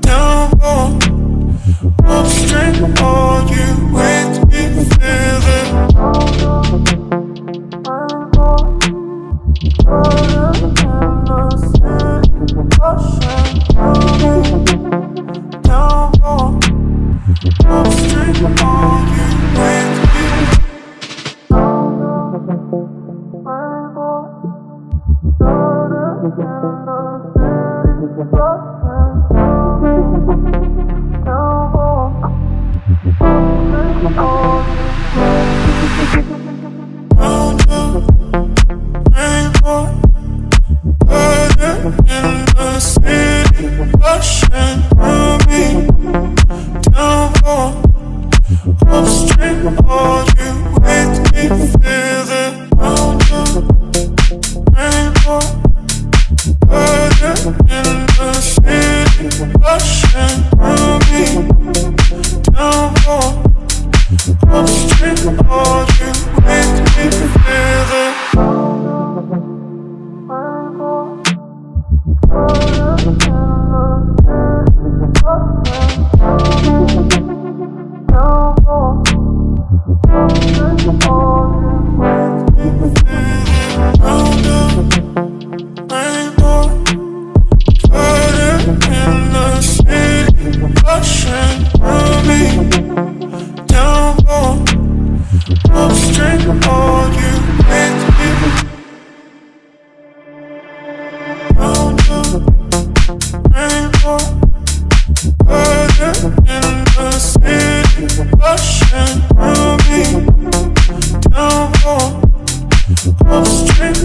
Down, upstream, all you.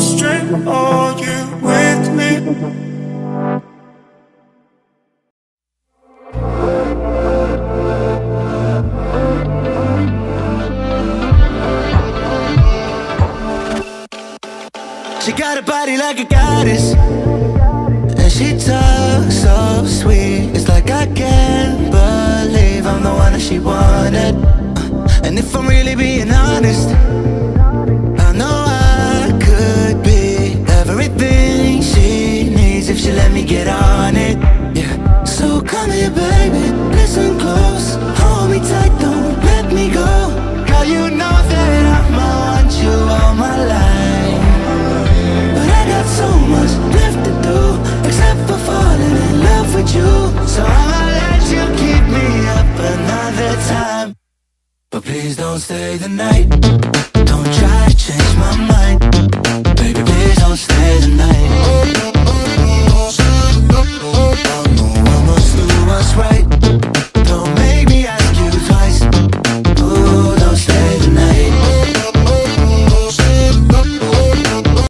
strength. Are you with me? She got a body like a goddess And she talks so sweet It's like I can't believe I'm the one that she wanted And if I'm really being honest